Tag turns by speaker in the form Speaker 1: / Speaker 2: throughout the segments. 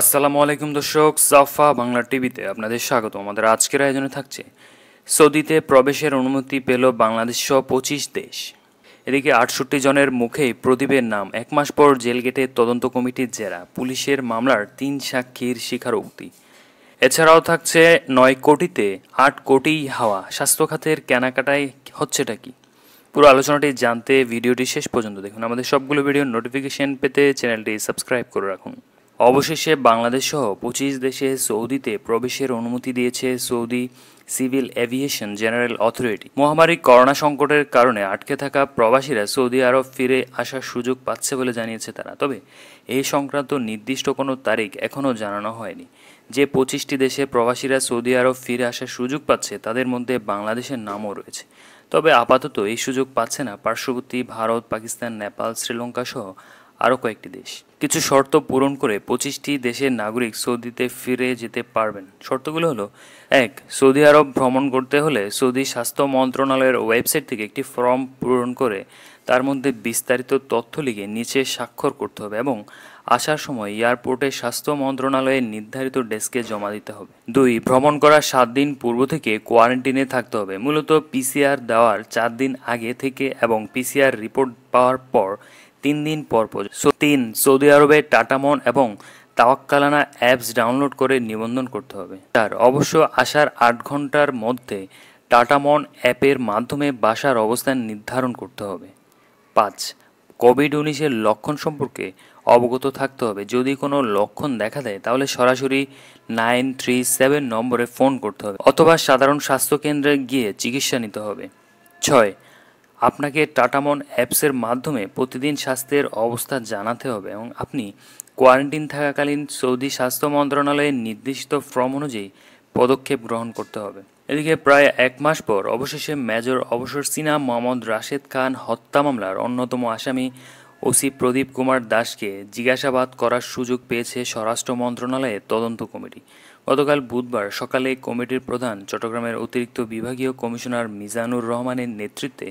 Speaker 1: আসসালামু আলাইকুম দর্শক সাফা বাংলা টিভিতে আপনাদের স্বাগত আমাদের আজকের আয়োজনে থাকছে সৌদিতে প্রবেশের অনুমতি পেল বাংলাদেশ সহ পঁচিশ দেশ এদিকে আটষট্টি জনের মুখেই প্রদীপের নাম এক মাস পর জেলগেটে তদন্ত কমিটির জেরা পুলিশের মামলার তিন সাক্ষীর স্বীকারোক্তি এছাড়াও থাকছে নয় কোটিতে আট কোটি হাওয়া স্বাস্থ্যখাতের কেনাকাটায় হচ্ছেটা কি পুরো আলোচনাটি জানতে ভিডিওটি শেষ পর্যন্ত দেখুন আমাদের সবগুলো ভিডিও নোটিফিকেশন পেতে চ্যানেলটি সাবস্ক্রাইব করে রাখুন অবশেষে বাংলাদেশসহ পঁচিশ দেশে সৌদিতে প্রবেশের অনুমতি দিয়েছে Saudi civil aviation general authority মহামারী করোনা সংকটের কারণে আটকে থাকা প্রবাসীরা সৌদি আরব ফিরে আসার সুযোগ পাচ্ছে বলে জানিয়েছে তারা তবে এই সংক্রান্ত নির্দিষ্ট কোনো তারিখ এখনও জানানো হয়নি যে পঁচিশটি দেশে প্রবাসীরা সৌদি আরব ফিরে আসার সুযোগ পাচ্ছে তাদের মধ্যে বাংলাদেশের নামও রয়েছে তবে আপাতত এই সুযোগ পাচ্ছে না পার্শ্ববর্তী ভারত পাকিস্তান নেপাল শ্রীলঙ্কা সহ আরও কয়েকটি দেশ কিছু শর্ত পূরণ করে পঁচিশটি দেশের নাগরিক সৌদিতে ফিরে যেতে পারবেন শর্তগুলো হলো এক সৌদি আরব ভ্রমণ করতে হলে সৌদি স্বাস্থ্য মন্ত্রণালয়ের ওয়েবসাইট থেকে একটি ফর্ম পূরণ করে তার মধ্যে বিস্তারিত তথ্য লিখে নিচে স্বাক্ষর করতে হবে এবং আসার সময় এয়ারপোর্টে স্বাস্থ্য মন্ত্রণালয়ের নির্ধারিত ডেস্কে জমা দিতে হবে দুই ভ্রমণ করার সাত দিন পূর্ব থেকে কোয়ারেন্টিনে থাকতে হবে মূলত পিসিআর দেওয়ার চার দিন আগে থেকে এবং পিসিআর রিপোর্ট পাওয়ার পর তিন দিন পর সো তিন সৌদি আরবের টাটামন এবং তাওয়াক্কালানা অ্যাপস ডাউনলোড করে নিবন্ধন করতে হবে তার অবশ্য আসার আট ঘন্টার মধ্যে টাটামন অ্যাপের মাধ্যমে বাসার অবস্থান নির্ধারণ করতে হবে পাঁচ কোভিড উনিশের লক্ষণ সম্পর্কে অবগত থাকতে হবে যদি কোনো লক্ষণ দেখা দেয় তাহলে সরাসরি নাইন থ্রি সেভেন নম্বরে ফোন করতে হবে অথবা সাধারণ স্বাস্থ্যকেন্দ্রে গিয়ে চিকিৎসা নিতে হবে ছয় আপনাকে টাটামন অ্যাপসের মাধ্যমে প্রতিদিন স্বাস্থ্যের অবস্থা জানাতে হবে এবং আপনি কোয়ারেন্টিন থাকাকালীন সৌদি স্বাস্থ্য মন্ত্রণালয়ের নির্দেশিত ফর্ম অনুযায়ী পদক্ষেপ গ্রহণ করতে হবে এদিকে প্রায় এক মাস পর অবশেষে মেজর অবসর সিনা মোহাম্মদ রাশেদ খান হত্যা মামলার অন্যতম আসামি ওসি প্রদীপ কুমার দাসকে জিজ্ঞাসাবাদ করার সুযোগ পেয়েছে স্বরাষ্ট্র মন্ত্রণালয়ের তদন্ত কমিটি গতকাল বুধবার সকালে কমিটির প্রধান চট্টগ্রামের অতিরিক্ত বিভাগীয় কমিশনার মিজানুর রহমানের নেতৃত্বে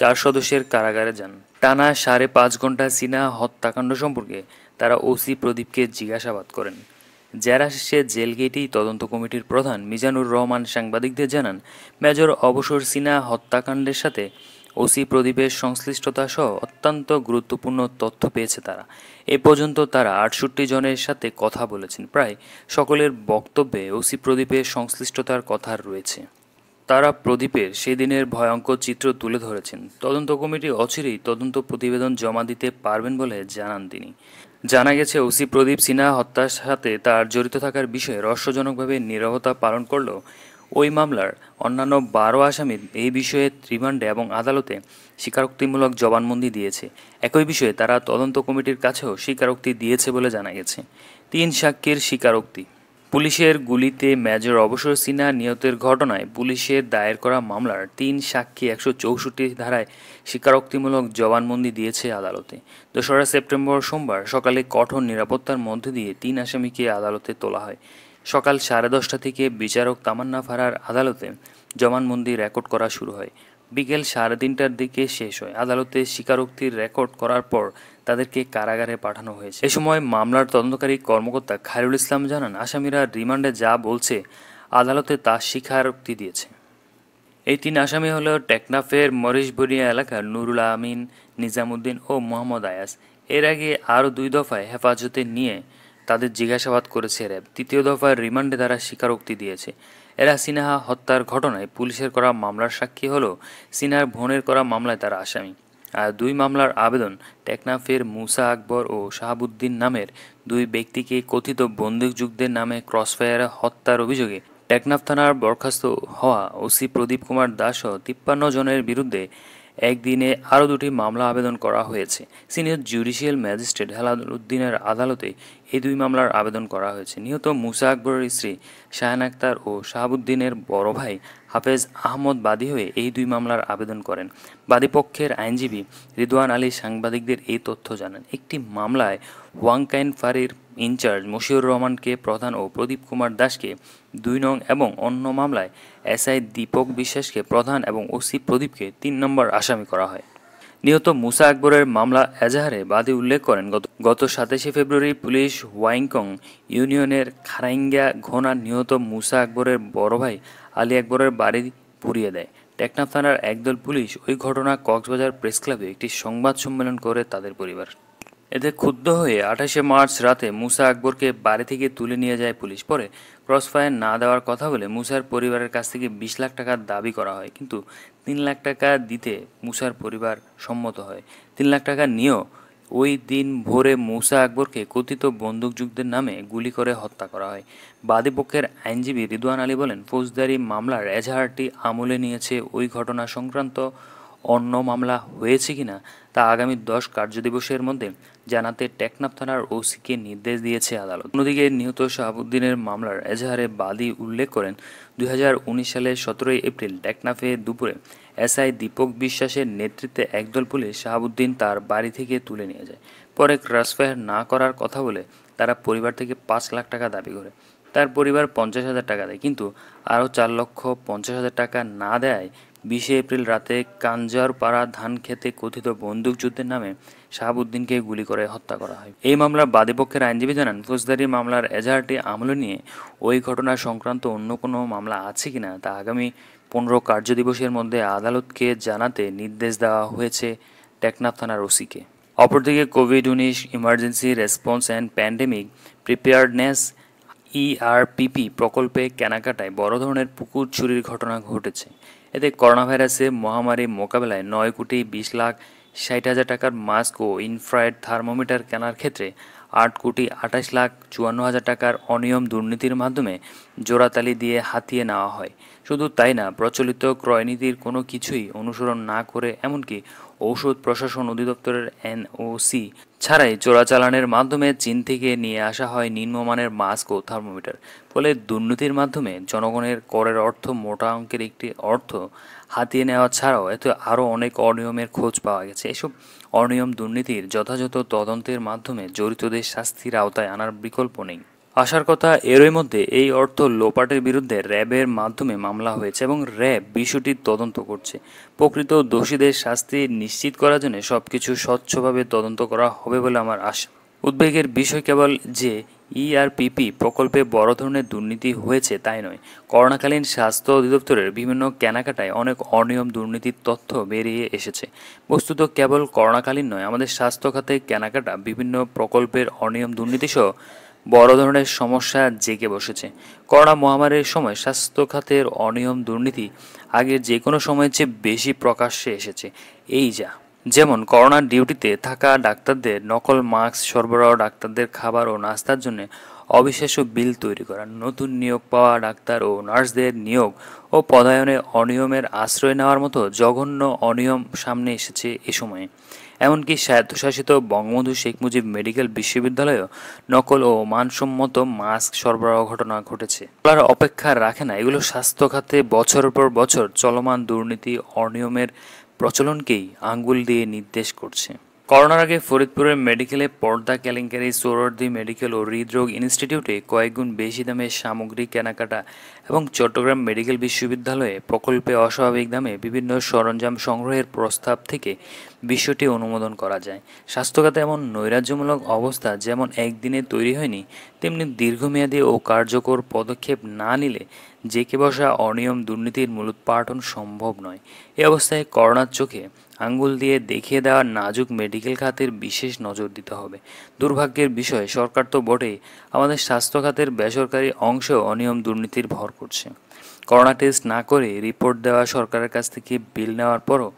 Speaker 1: চার সদস্যের কারাগারে যান টানা সাড়ে পাঁচ ঘন্টা সিনা হত্যাকাণ্ড সম্পর্কে তারা ওসি প্রদীপকে জিজ্ঞাসাবাদ করেন জেরা শেষে জেল গেটেই তদন্ত কমিটির প্রধান মিজানুর রহমান সাংবাদিকদের জানান মেজর অবসর সিনা হত্যাকাণ্ডের সাথে ওসি প্রদীপের সংশ্লিষ্টতা সহ অত্যন্ত গুরুত্বপূর্ণ তথ্য পেয়েছে তারা এ পর্যন্ত তারা আটষট্টি জনের সাথে কথা বলেছেন প্রায় সকলের বক্তব্যে ওসি প্রদীপের সংশ্লিষ্টতার কথা রয়েছে তারা প্রদীপের সেদিনের ভয়ঙ্কর চিত্র তুলে ধরেছেন তদন্ত কমিটি অচিরেই তদন্ত প্রতিবেদন জমা দিতে পারবেন বলে জানান তিনি জানা গেছে ওসি প্রদীপ সিনহা হত্যার সাথে তার জড়িত থাকার বিষয়ে রহস্যজনকভাবে নিরবতা পালন করলেও ওই মামলার অন্যান্য বারো আসামি এই বিষয়ে রিমান্ডে এবং আদালতে স্বীকারোক্তিমূলক জবানবন্দি দিয়েছে একই বিষয়ে তারা তদন্ত কমিটির কাছেও স্বীকারোক্তি দিয়েছে বলে জানা গেছে তিন সাক্ষীর স্বীকারোক্তি পুলিশের গুলিতে মেজর অবসর সিনহা নিহতের ঘটনায় পুলিশের দায়ের করা মামলার তিন সাক্ষী একশো চৌষট্টি ধারায় স্বীকারোক্তিমূলক জবানবন্দি দিয়েছে আদালতে দোসরা সেপ্টেম্বর সোমবার সকালে কঠোর নিরাপত্তার মধ্য দিয়ে তিন আসামিকে আদালতে তোলা হয় সকাল সাড়ে দশটা থেকে বিচারক তামান্না ফারার আদালতে জবানবন্দি রেকর্ড করা শুরু হয় বিকেল সাড়ে তিনটার দিকে শেষ হয় আদালতে স্বীকারোক্তির রেকর্ড করার পর তাদেরকে কারাগারে পাঠানো হয়েছে এ সময় মামলার তদন্তকারী কর্মকর্তা খায়রুল ইসলাম জানান আসামিরা রিমান্ডে যা বলছে আদালতে তা স্বীকারোক্তি দিয়েছে এই তিন আসামি হল টেকনাফের মরিশবরিয়া এলাকার নুরুল আমিন নিজামুদ্দিন ও মোহাম্মদ আয়াস এর আগে আরও দুই দফায় হেফাজতে নিয়ে তাদের জিজ্ঞাসাবাদ করেছে র্যাব তৃতীয় দফায় রিমান্ডে তারা স্বীকারোক্তি দিয়েছে এরা সিনহা হত্যার ঘটনায় পুলিশের করা মামলার সাক্ষী হল সিনহার ভোনের করা মামলায় তারা আসামি আর দুই মামলার আবেদন টেকনাফের মুসা আকবর ও শাহাবুদ্দিন নামের দুই ব্যক্তিকে কথিত বন্দুকযুদ্ধের নামে ক্রসফায়ার হত্যার অভিযোগে টেকনাফ থানার বরখাস্ত হওয়া ওসি প্রদীপ কুমার দাসসহ তিপ্পান্ন জনের বিরুদ্ধে একদিনে আরও দুটি মামলা আবেদন করা হয়েছে সিনিয়র জুডিশিয়াল ম্যাজিস্ট্রেট হেলাল আদালতে এই দুই মামলার আবেদন করা হয়েছে নিহত মুসা আকবরের স্ত্রী শাহান আক্তার ও শাহাবুদ্দিনের বড় ভাই হাফেজ আহমদ বাদী হয়ে এই দুই মামলার আবেদন করেন বাদীপক্ষের আইনজীবী রিদওয়ান আলী সাংবাদিকদের এই তথ্য জানান একটি মামলায় ওয়াংকাইন ফারির ইনচার্জ মশিউর রহমানকে প্রধান ও প্রদীপ কুমার দাসকে দুই নং এবং অন্য মামলায় এসআই দীপক বিশ্বাসকে প্রধান এবং ওসি প্রদীপকে তিন নম্বর আসামি করা হয় নিহত মুসা আকবরের মামলা এজাহারে বাদে উল্লেখ করেন গত গত সাতাশে ফেব্রুয়ারি পুলিশ ওয়াইংকং ইউনিয়নের খারাইঙ্গা ঘোনা নিহত মুসা আকবরের বড় ভাই আলী আকবরের বাড়ি পুড়িয়ে দেয় টেকনাফ থানার একদল পুলিশ ওই ঘটনা কক্সবাজার প্রেস ক্লাবে একটি সংবাদ সম্মেলন করে তাদের পরিবার এতে ক্ষুব্ধ হয়ে আঠাশে মার্চ রাতে মুসা আকবরকে বাড়ি থেকে তুলে নিয়ে যায় পুলিশ পরে ক্রস ফায়ার না দেওয়ার কথা বলে মুসার পরিবারের কাছ থেকে বিশ লাখ টাকার দাবি করা হয় কিন্তু তিন লাখ টাকা দিতে মুসার পরিবার সম্মত হয় তিন লাখ টাকা নিয়েও ওই দিন ভোরে মুসা আকবরকে কথিত বন্দুকযুদ্ধের নামে গুলি করে হত্যা করা হয় বাদীপক্ষের আইনজীবী রিদওয়ান আলী বলেন ফৌজদারি মামলার এজাহারটি আমলে নিয়েছে ওই ঘটনা সংক্রান্ত অন্য মামলা হয়েছে কিনা তা আগামী দশ কার্যদিবসের মধ্যে জানাতে টেকনাফ থানার ওসিকে নির্দেশ দিয়েছে আদালত অন্যদিকে নিহত শাহাবুদ্দিনের মামলার এজাহারে বাদী উল্লেখ করেন দুই সালের সতেরোই এপ্রিল টেকনাফে দুপুরে এসআই দীপক বিশ্বাসের নেতৃত্বে একদল পুলিশ শাহাবুদ্দিন তার বাড়ি থেকে তুলে নিয়ে যায় পরে ক্রাসফায়ার না করার কথা বলে তারা পরিবার থেকে পাঁচ লাখ টাকা দাবি করে তার পরিবার পঞ্চাশ হাজার টাকা দেয় কিন্তু আরও চার লক্ষ পঞ্চাশ হাজার টাকা না দেয় বিশে এপ্রিল রাতে কাঞ্জারপাড়া ধানক্ষেতে কথিত বন্দুকযুদ্ধের নামে শাহাবুদ্দিনকে গুলি করে হত্যা করা হয় এই মামলার বাদীপক্ষের আইনজীবী জানান ফৌজদারি মামলার এজাহারটি আমলে নিয়ে ওই ঘটনা সংক্রান্ত অন্য কোনো মামলা আছে কিনা তা আগামী পনেরো কার্যদিবসের মধ্যে আদালতকে জানাতে নির্দেশ দেওয়া হয়েছে টেকনাফ থানার ওসিকে অপরদিকে কোভিড উনিশ emergency response and pandemic preparedness ERPP প্রকল্পে কেনাকাটায় বড় ধরনের পুকুর চুরির ঘটনা ঘটেছে এতে করোনা ভাইরাসে মহামারী মোকাবেলায় নয় কোটি বিশ লাখ ষাট হাজার টাকার মাস্ক ও ইনফ্রায়েড থার্মোমিটার কেনার ক্ষেত্রে আট কোটি আঠাশ লাখ চুয়ান্ন হাজার টাকার অনিয়ম দুর্নীতির মাধ্যমে জোড়াতালি দিয়ে হাতিয়ে নেওয়া হয় শুধু তাই না প্রচলিত ক্রয়নীতির কোনো কিছুই অনুসরণ না করে এমনকি ঔষধ প্রশাসন অধিদপ্তরের এনওসি ছাড়াই চোরাচালানের মাধ্যমে চীন থেকে নিয়ে আসা হয় নিম্নমানের মাস্ক ও থার্মোমিটার ফলে দুর্নীতির মাধ্যমে জনগণের করের অর্থ মোটা অঙ্কের একটি অর্থ হাতিয়ে নেওয়া ছাড়াও এতে আরও অনেক অনিয়মের খোঁজ পাওয়া গেছে এসব অনিয়ম দুর্নীতির যথাযথ তদন্তের মাধ্যমে জড়িতদের শাস্তির আওতায় আনার বিকল্প নেই আসার কথা এরই মধ্যে এই অর্থ লোপাটের বিরুদ্ধে র্যাবের মাধ্যমে মামলা হয়েছে এবং র্যাব বিষয়টি তদন্ত করছে প্রকৃত দোষীদের শাস্তি নিশ্চিত করার জন্য সব কিছু স্বচ্ছভাবে তদন্ত করা হবে বলে আমার আশা উদ্বেগের বিষয় কেবল যে ইআরপিপি e প্রকল্পে বড় ধরনের দুর্নীতি হয়েছে তাই নয় করোনাকালীন স্বাস্থ্য অধিদপ্তরের বিভিন্ন কেনাকাটায় অনেক অনিয়ম দুর্নীতির তথ্য বেরিয়ে এসেছে বস্তুত কেবল করোনাকালীন নয় আমাদের স্বাস্থ্য খাতে কেনাকাটা বিভিন্ন প্রকল্পের অনিয়ম দুর্নীতিসহ বড় ধরনের সমস্যা জেগে বসেছে করোনা মহামারীর সময় স্বাস্থ্য খাতের অনিয়ম দুর্নীতি আগের যে কোনো সময়ের চেয়ে বেশি প্রকাশ্যে এসেছে এই যা যেমন করোনার ডিউটিতে থাকা ডাক্তারদের নকল মাস্ক সরবরাহ ডাক্তারদের খাবার ও নাস্তার জন্য অবিশ্বাস্য বিল তৈরি করা নতুন নিয়োগ পাওয়া ডাক্তার ও নার্সদের নিয়োগ ও পদায়নে অনিয়মের আশ্রয় নেওয়ার মতো জঘন্য অনিয়ম সামনে এসেছে এ সময়ে এমনকি স্বায়ত্তশাসিত বঙ্গবন্ধু শেখ মুজিব মেডিকেল বিশ্ববিদ্যালয়েও নকল ও মানসম্মত মাস্ক সরবরাহ ঘটনা ঘটেছে বলার অপেক্ষা রাখে না এগুলো স্বাস্থ্য খাতে বছরের পর বছর চলমান দুর্নীতি অনিয়মের প্রচলনকেই আঙ্গুল দিয়ে নির্দেশ করছে করোনার আগে ফরিদপুরের মেডিকেলে পর্দা কেলেঙ্কারি সোরদি মেডিকেল ও হৃদরোগ ইনস্টিটিউটে কয়েকগুণ বেশি দামে সামগ্রী কেনাকাটা এবং চট্টগ্রাম মেডিকেল বিশ্ববিদ্যালয়ে প্রকল্পে অস্বাভাবিক দামে বিভিন্ন সরঞ্জাম সংগ্রহের প্রস্তাব থেকে বিষয়টি অনুমোদন করা যায় স্বাস্থ্যখাতে এমন নৈরাজ্যমূলক অবস্থা যেমন একদিনে তৈরি হয়নি তেমনি দীর্ঘমেয়াদী ও কার্যকর পদক্ষেপ না নিলে জেকে বসা অনিয়ম দুর্নীতির মূলোৎপাটন সম্ভব নয় এ অবস্থায় করোনার চোখে আঙ্গুল দিয়ে দেখিয়ে দেওয়া নাজুক মেডিকেল খাতের বিশেষ নজর দিতে হবে দুর্ভাগ্যের বিষয় সরকার তো বটেই আমাদের স্বাস্থ্য খাতের বেসরকারি অংশ অনিয়ম দুর্নীতির ভর করছে করোনা টেস্ট না করে রিপোর্ট দেওয়া সরকারের কাছ থেকে বিল নেওয়ার পরও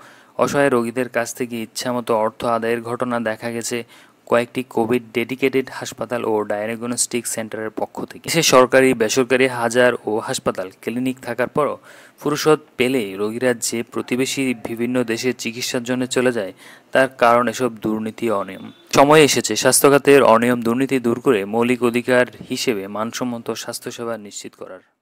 Speaker 1: অসহায় রোগীদের কাছ থেকে ইচ্ছামতো অর্থ আদায়ের ঘটনা দেখা গেছে কয়েকটি কোভিড ডেডিকেটেড হাসপাতাল ও ডায়াগনস্টিক সেন্টারের পক্ষ থেকে সে সরকারি বেসরকারি হাজার ও হাসপাতাল ক্লিনিক থাকার পরও ফুরসত পেলে রোগীরা যে প্রতিবেশী বিভিন্ন দেশে চিকিৎসার জন্য চলে যায় তার কারণ এসব দুর্নীতি অনিয়ম সময় এসেছে স্বাস্থ্য খাতের অনিয়ম দুর্নীতি দূর করে মৌলিক অধিকার হিসেবে মানসম্মত স্বাস্থ্যসেবা নিশ্চিত করার